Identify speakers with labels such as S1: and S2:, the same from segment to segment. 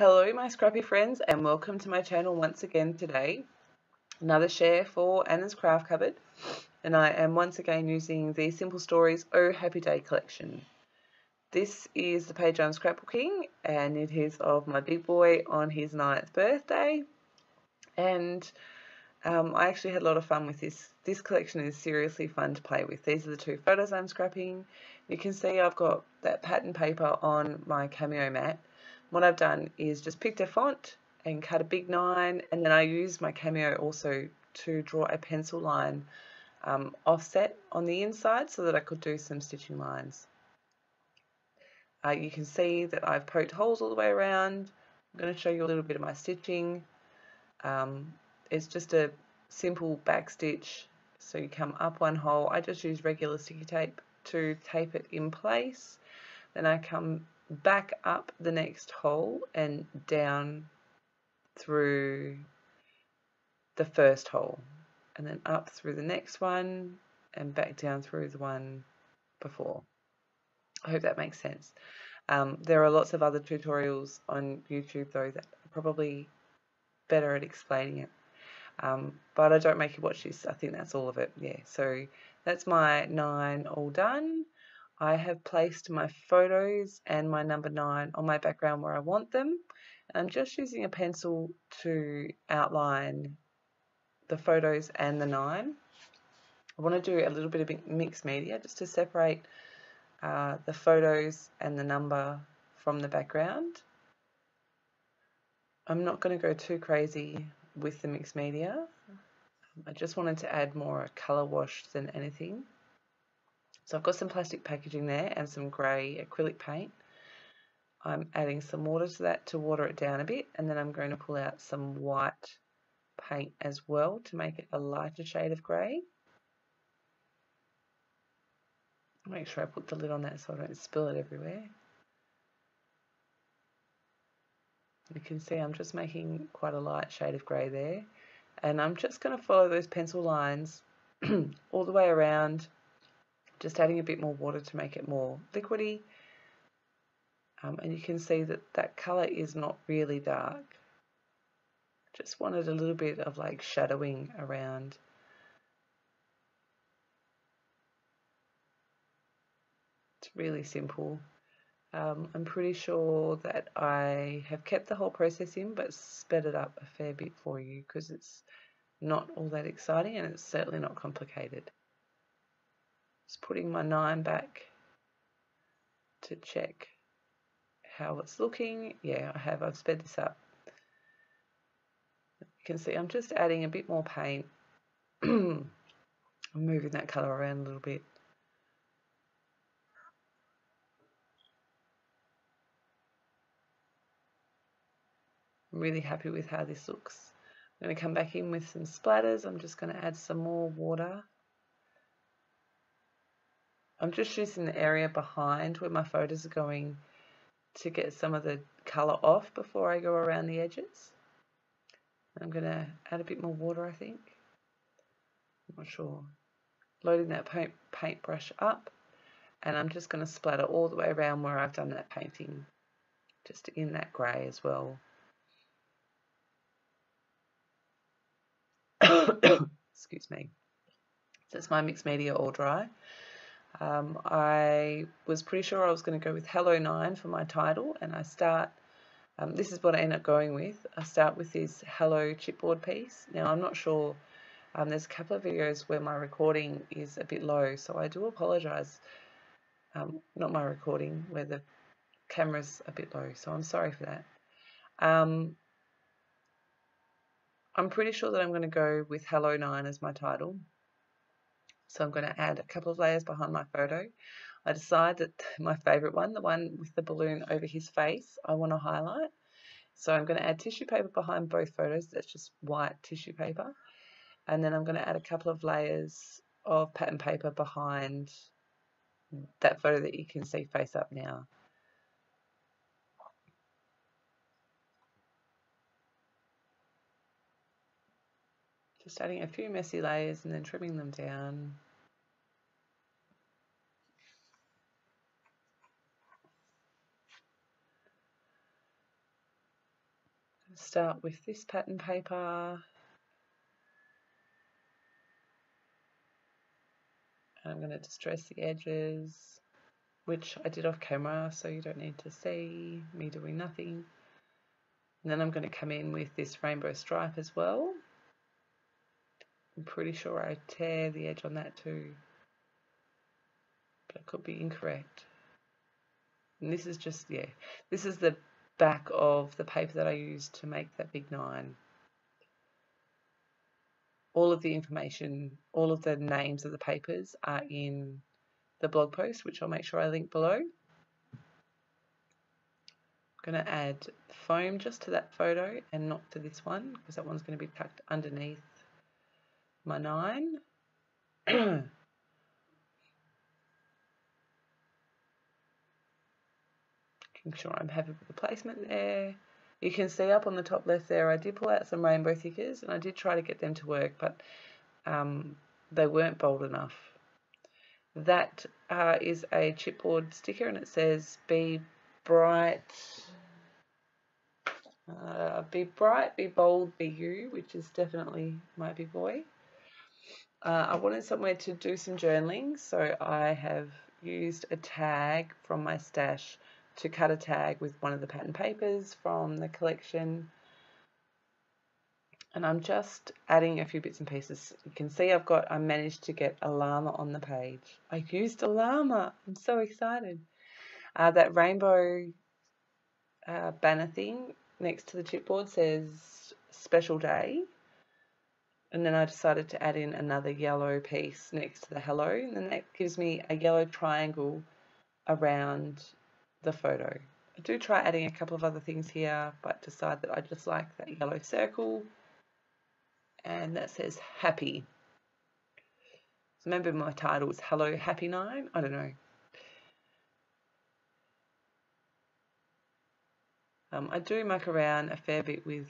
S1: Hello my scrappy friends and welcome to my channel once again today. Another share for Anna's Craft Cupboard and I am once again using the Simple Stories Oh Happy Day collection. This is the page I'm scrapbooking and it is of my big boy on his ninth birthday and um, I actually had a lot of fun with this. This collection is seriously fun to play with. These are the two photos I'm scrapping. You can see I've got that pattern paper on my cameo mat what I've done is just picked a font and cut a big nine and then I used my Cameo also to draw a pencil line um, offset on the inside so that I could do some stitching lines. Uh, you can see that I've poked holes all the way around. I'm going to show you a little bit of my stitching. Um, it's just a simple back stitch so you come up one hole. I just use regular sticky tape to tape it in place. Then I come back up the next hole and down through the first hole and then up through the next one and back down through the one before. I hope that makes sense. Um, there are lots of other tutorials on YouTube though that are probably better at explaining it. Um, but I don't make you watch this. I think that's all of it. Yeah, so that's my nine all done. I have placed my photos and my number 9 on my background where I want them. I'm just using a pencil to outline the photos and the 9. I want to do a little bit of mixed media just to separate uh, the photos and the number from the background. I'm not going to go too crazy with the mixed media. I just wanted to add more colour wash than anything. So I've got some plastic packaging there and some grey acrylic paint. I'm adding some water to that to water it down a bit and then I'm going to pull out some white paint as well to make it a lighter shade of grey. Make sure I put the lid on that so I don't spill it everywhere. You can see I'm just making quite a light shade of grey there and I'm just going to follow those pencil lines all the way around just adding a bit more water to make it more liquidy. Um, and you can see that that colour is not really dark. Just wanted a little bit of like shadowing around. It's really simple. Um, I'm pretty sure that I have kept the whole process in but sped it up a fair bit for you because it's not all that exciting and it's certainly not complicated. Just putting my 9 back to check how it's looking. Yeah, I have. I've sped this up. You can see I'm just adding a bit more paint. I'm moving that colour around a little bit. I'm really happy with how this looks. I'm going to come back in with some splatters. I'm just going to add some more water I'm just using the area behind where my photos are going to get some of the colour off before I go around the edges. I'm going to add a bit more water, I think. I'm not sure. Loading that paint paintbrush up and I'm just going to splatter all the way around where I've done that painting, just in that grey as well. Excuse me. It's my mixed media all dry. Um, I was pretty sure I was going to go with Hello 9 for my title and I start, um, this is what I end up going with. I start with this Hello chipboard piece. Now I'm not sure, um, there's a couple of videos where my recording is a bit low so I do apologise. Um, not my recording, where the camera's a bit low so I'm sorry for that. Um, I'm pretty sure that I'm going to go with Hello 9 as my title. So I'm going to add a couple of layers behind my photo. I decide that my favourite one, the one with the balloon over his face, I want to highlight. So I'm going to add tissue paper behind both photos. That's just white tissue paper. And then I'm going to add a couple of layers of pattern paper behind that photo that you can see face up now. Just adding a few messy layers and then trimming them down. start with this pattern paper. I'm going to distress the edges, which I did off camera, so you don't need to see me doing nothing. And then I'm going to come in with this rainbow stripe as well. I'm pretty sure I tear the edge on that too, but I could be incorrect. And this is just, yeah, this is the back of the paper that I used to make that big nine. All of the information, all of the names of the papers are in the blog post, which I'll make sure I link below. I'm going to add foam just to that photo and not to this one because that one's going to be tucked underneath my nine. Making sure I'm happy with the placement there. You can see up on the top left there, I did pull out some rainbow thickers and I did try to get them to work, but um, they weren't bold enough. That uh, is a chipboard sticker and it says be bright, uh, be bright, be bold, be you, which is definitely my big boy. Uh, I wanted somewhere to do some journaling, so I have used a tag from my stash to cut a tag with one of the pattern papers from the collection. And I'm just adding a few bits and pieces. You can see I've got, I managed to get a llama on the page. I used a llama. I'm so excited. Uh, that rainbow uh, banner thing next to the chipboard says special day and then I decided to add in another yellow piece next to the hello and then that gives me a yellow triangle around the photo. I do try adding a couple of other things here but decide that I just like that yellow circle and that says happy. So maybe my title is Hello Happy Nine, I don't know. Um, I do muck around a fair bit with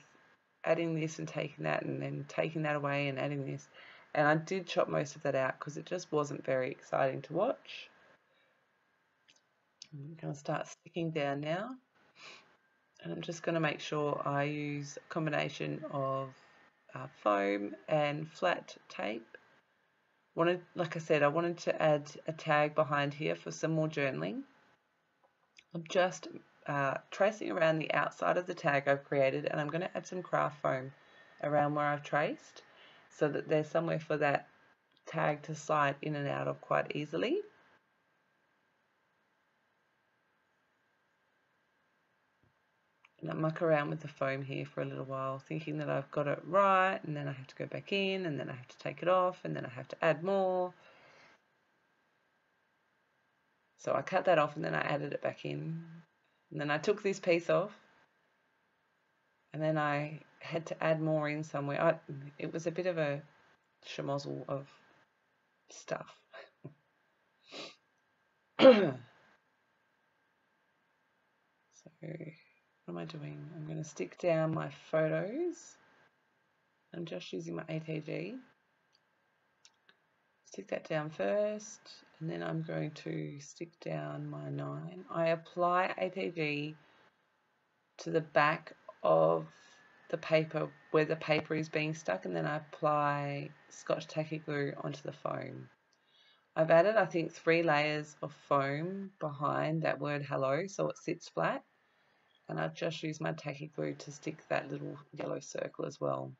S1: adding this and taking that and then taking that away and adding this. And I did chop most of that out because it just wasn't very exciting to watch. I'm going to start sticking down now. And I'm just going to make sure I use a combination of uh, foam and flat tape. Wanted, like I said, I wanted to add a tag behind here for some more journaling. I'm just uh, tracing around the outside of the tag I've created and I'm going to add some craft foam around where I've traced so that there's somewhere for that tag to slide in and out of quite easily. And I muck around with the foam here for a little while thinking that I've got it right and then I have to go back in and then I have to take it off and then I have to add more. So I cut that off and then I added it back in and then I took this piece off and then I had to add more in somewhere. I, it was a bit of a schmozzle of stuff. so, what am I doing? I'm going to stick down my photos. I'm just using my ATG. Stick that down first and then I'm going to stick down my 9. I apply ATG to the back of the paper where the paper is being stuck and then I apply Scotch Tacky Glue onto the foam. I've added I think three layers of foam behind that word hello so it sits flat and I've just used my tacky glue to stick that little yellow circle as well.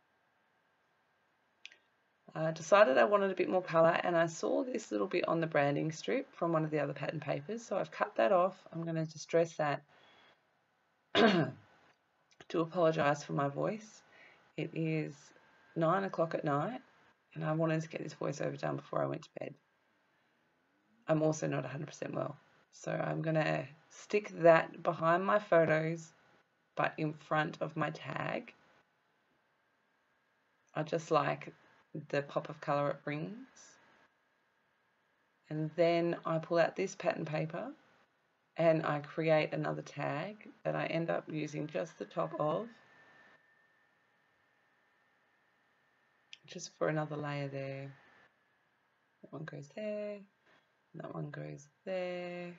S1: I decided I wanted a bit more colour and I saw this little bit on the branding strip from one of the other pattern papers so I've cut that off. I'm going to distress that to apologise for my voice. It is 9 o'clock at night and I wanted to get this voiceover done before I went to bed. I'm also not 100% well so I'm going to stick that behind my photos but in front of my tag. I just like the pop of colour it brings. And then I pull out this pattern paper and I create another tag that I end up using just the top of just for another layer there. That one goes there, that one goes there.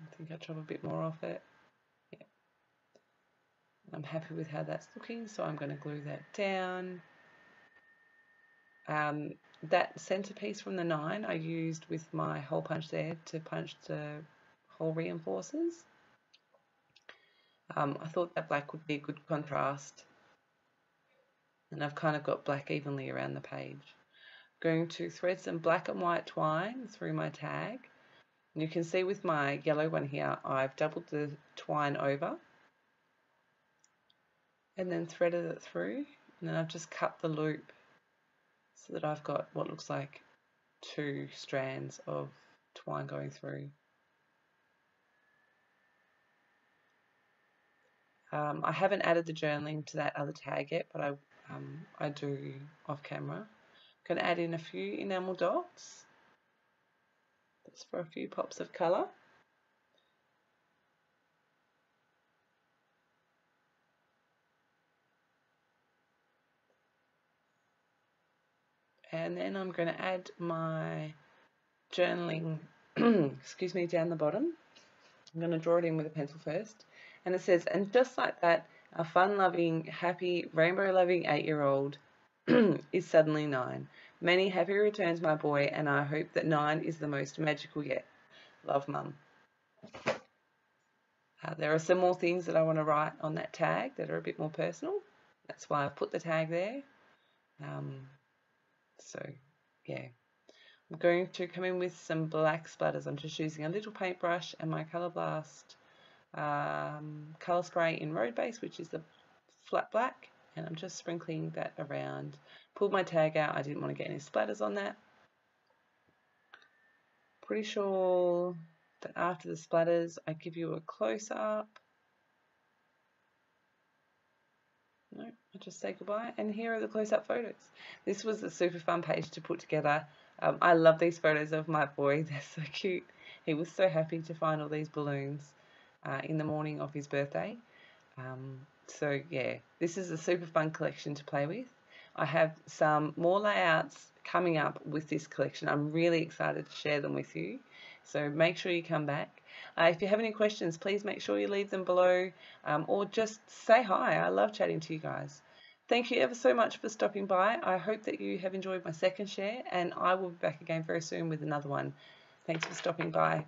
S1: I think I chop a bit more off it. Yeah. I'm happy with how that's looking, so I'm going to glue that down. Um, that centerpiece from the 9 I used with my hole punch there to punch the hole reinforcers. Um, I thought that black would be a good contrast and I've kind of got black evenly around the page. Going to thread some black and white twine through my tag. And You can see with my yellow one here, I've doubled the twine over and then threaded it through and then I've just cut the loop so that I've got what looks like two strands of twine going through. Um, I haven't added the journaling to that other tag yet, but I, um, I do off camera. I'm going to add in a few enamel dots. That's for a few pops of colour. And then I'm going to add my journaling, excuse me, down the bottom. I'm going to draw it in with a pencil first. And it says, and just like that, a fun-loving, happy, rainbow-loving eight-year-old is suddenly nine. Many happy returns, my boy, and I hope that nine is the most magical yet. Love, Mum. Uh, there are some more things that I want to write on that tag that are a bit more personal. That's why I've put the tag there. Um, so yeah, I'm going to come in with some black splatters. I'm just using a little paintbrush and my Colour Blast um, colour spray in Road Base, which is the flat black, and I'm just sprinkling that around. Pulled my tag out, I didn't want to get any splatters on that. Pretty sure that after the splatters, I give you a close-up I'll just say goodbye. And here are the close-up photos. This was a super fun page to put together. Um, I love these photos of my boy. They're so cute. He was so happy to find all these balloons uh, in the morning of his birthday. Um, so yeah, this is a super fun collection to play with. I have some more layouts coming up with this collection. I'm really excited to share them with you. So make sure you come back. Uh, if you have any questions, please make sure you leave them below um, or just say hi. I love chatting to you guys. Thank you ever so much for stopping by. I hope that you have enjoyed my second share and I will be back again very soon with another one. Thanks for stopping by.